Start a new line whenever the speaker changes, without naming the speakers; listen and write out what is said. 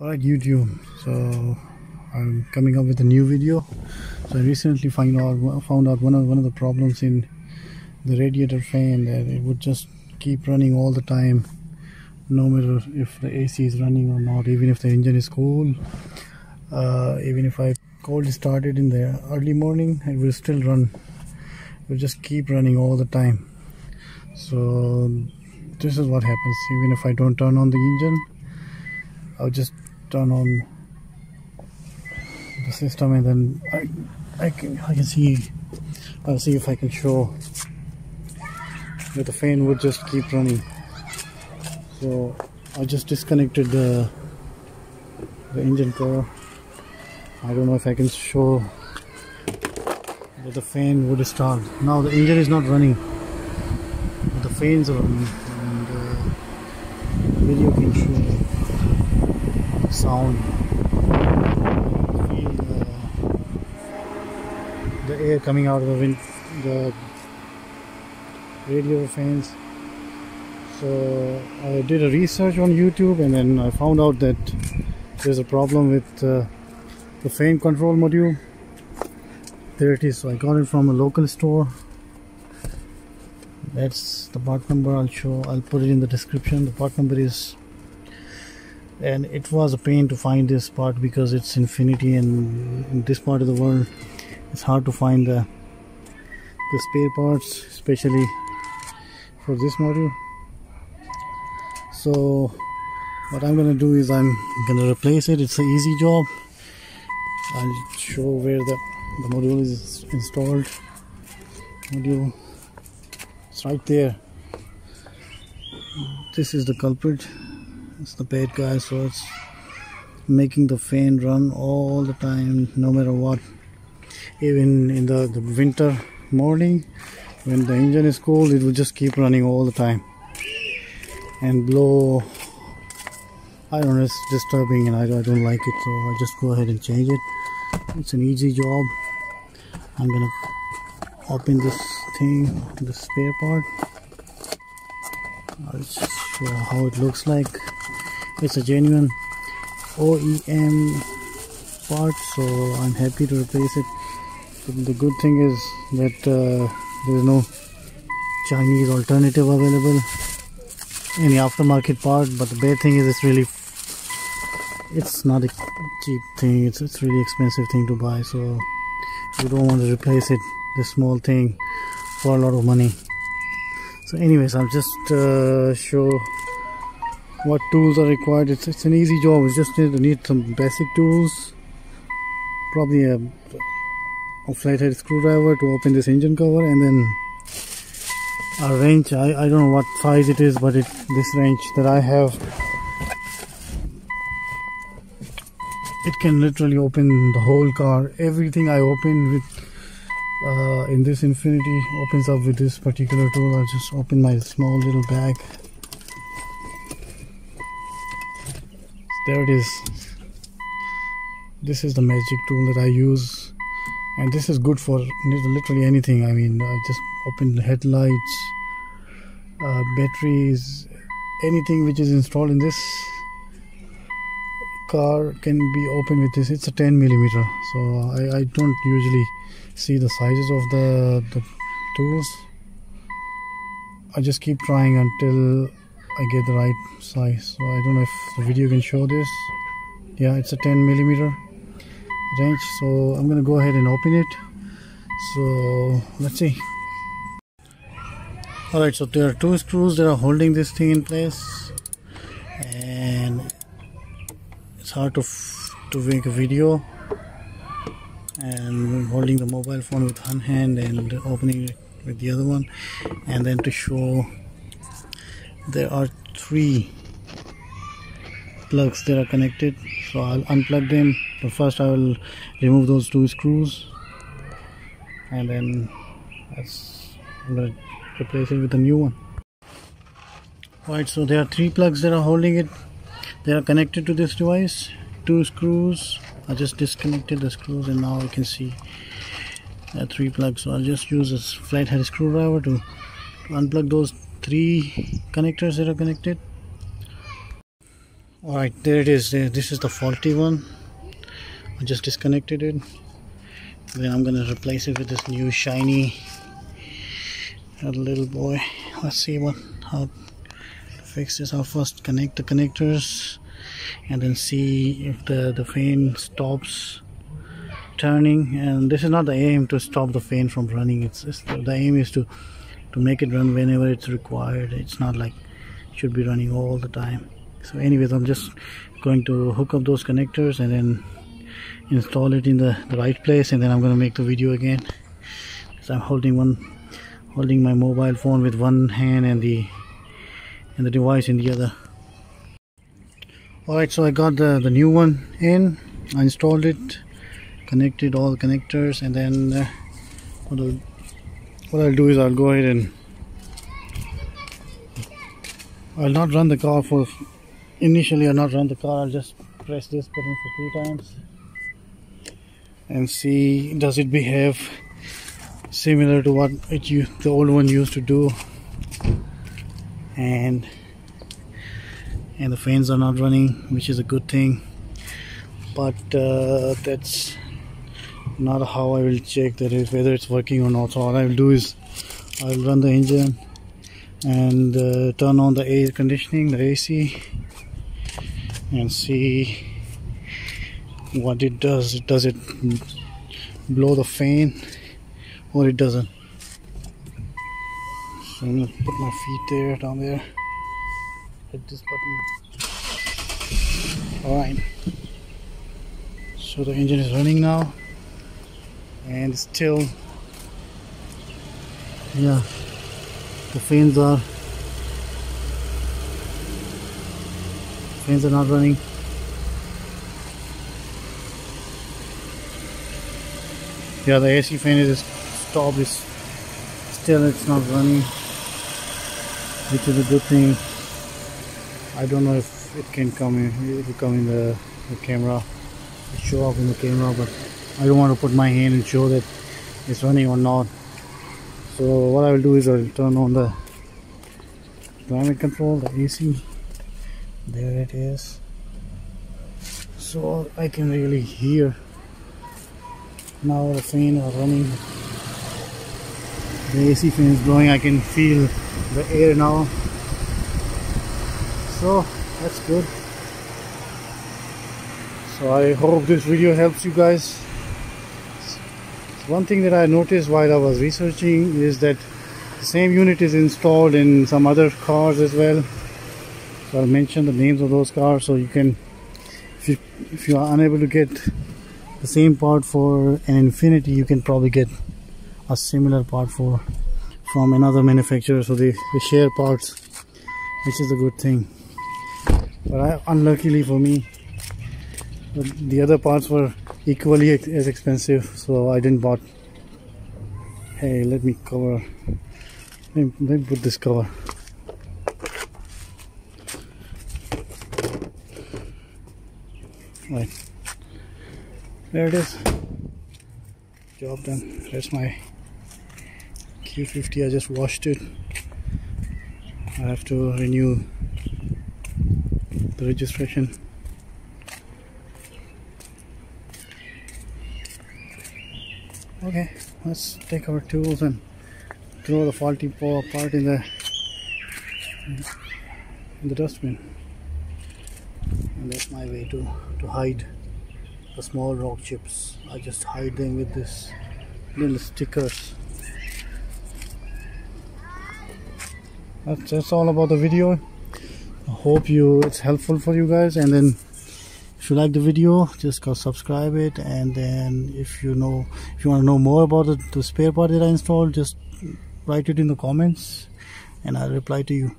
Alright YouTube, so I'm coming up with a new video. So I recently find out found out one of one of the problems in the radiator fan that it would just keep running all the time no matter if the AC is running or not even if the engine is cool uh, even if I cold started in the early morning it will still run. It will just keep running all the time. So this is what happens. Even if I don't turn on the engine I'll just turn on the system and then I, I can I can see I'll see if I can show that the fan would just keep running. So I just disconnected the the engine cover I don't know if I can show that the fan would start. Now the engine is not running the fans are running and uh, video can show sound. Feel uh, the air coming out of the wind the radio fans. So I did a research on YouTube and then I found out that there's a problem with uh, the fan control module. There it is. So I got it from a local store. That's the part number I'll show. I'll put it in the description. The part number is and it was a pain to find this part because it's Infiniti and in this part of the world it's hard to find the the spare parts especially for this module. So what I'm gonna do is I'm gonna replace it. It's an easy job. I'll show where the, the module is installed. Module it's right there. This is the culprit it's the bad guy so it's making the fan run all the time no matter what. Even in the, the winter morning when the engine is cold it will just keep running all the time. And blow I don't know it's disturbing and I, I don't like it so I just go ahead and change it. It's an easy job. I'm gonna open this thing the spare part. I'll show how it looks like it's a genuine OEM part so I'm happy to replace it. The good thing is that uh, there is no Chinese alternative available any aftermarket part but the bad thing is it's really it's not a cheap thing. It's, it's really expensive thing to buy so you don't want to replace it this small thing for a lot of money. So anyways I'll just uh, show what tools are required? It's, it's an easy job. Just need, need some basic tools. Probably a, a flathead screwdriver to open this engine cover and then a wrench. I, I don't know what size it is but it this wrench that I have it can literally open the whole car. Everything I open with uh, in this Infiniti opens up with this particular tool. I'll just open my small little bag there it is. This is the magic tool that I use. And this is good for literally anything. I mean uh, just open the headlights uh, batteries anything which is installed in this car can be opened with this. It's a 10 millimeter. So I, I don't usually see the sizes of the, the tools. I just keep trying until I get the right size. So I don't know if the video can show this. Yeah it's a 10 millimeter wrench so I'm gonna go ahead and open it. So let's see. Alright so there are two screws that are holding this thing in place. And it's hard to to make a video. And holding the mobile phone with one hand and opening it with the other one. And then to show there are three plugs that are connected so I'll unplug them. But first I will remove those two screws and then I'm going to replace it with a new one. Alright, so there are three plugs that are holding it. They are connected to this device. Two screws. I just disconnected the screws and now you can see three plugs. So I'll just use this flathead screwdriver to unplug those three connectors that are connected. All right there it is. This is the faulty one. I just disconnected it. Then I'm gonna replace it with this new shiny little boy. Let's see what how to fix this. I'll first connect the connectors and then see if the the fan stops turning. And this is not the aim to stop the fan from running. It's, it's the aim is to to make it run whenever it's required. It's not like it should be running all the time. So anyways I'm just going to hook up those connectors and then install it in the, the right place and then I'm going to make the video again. So I'm holding one holding my mobile phone with one hand and the and the device in the other. Alright so I got the, the new one in. I installed it connected all the connectors and then uh, what, I'll, what I'll do is I'll go ahead and I'll not run the car for initially I'll not run the car I'll just press this button for two times and see does it behave similar to what it you the old one used to do. And and the fans are not running which is a good thing. But uh, that's not how I will check that if whether it's working or not. So all I will do is I'll run the engine and uh, turn on the air conditioning the AC and see what it does. Does it blow the fan or it doesn't? So I'm gonna put my feet there down there. Hit this button. Alright so the engine is running now and still yeah the fans are fans are not running. Yeah the AC fan is stopped is still it's not running which is a good thing. I don't know if it can come in it will come in the, the camera show up in the camera but I don't want to put my hand and show that it's running or not. So what I will do is I'll turn on the climate control the AC there it is. So I can really hear. Now the fan are running. The AC fan is blowing. I can feel the air now. So that's good. So I hope this video helps you guys one thing that I noticed while I was researching is that the same unit is installed in some other cars as well. So I'll mention the names of those cars so you can if you, if you are unable to get the same part for an Infiniti you can probably get a similar part for from another manufacturer. So they, they share parts which is a good thing. But I, unluckily for me the other parts were equally as expensive so I didn't bought. Hey let me cover. Let me, put this cover. Right. There it is. Job done. That's my Q50 I just washed it. I have to renew the registration okay let's take our tools and throw the faulty part in the in the dustbin. And that's my way to to hide the small rock chips. I just hide them with this little stickers. That's, that's all about the video. I hope you it's helpful for you guys. And then if you like the video just go subscribe it and then if you know if you want to know more about the, the spare part that I installed just write it in the comments and I'll reply to you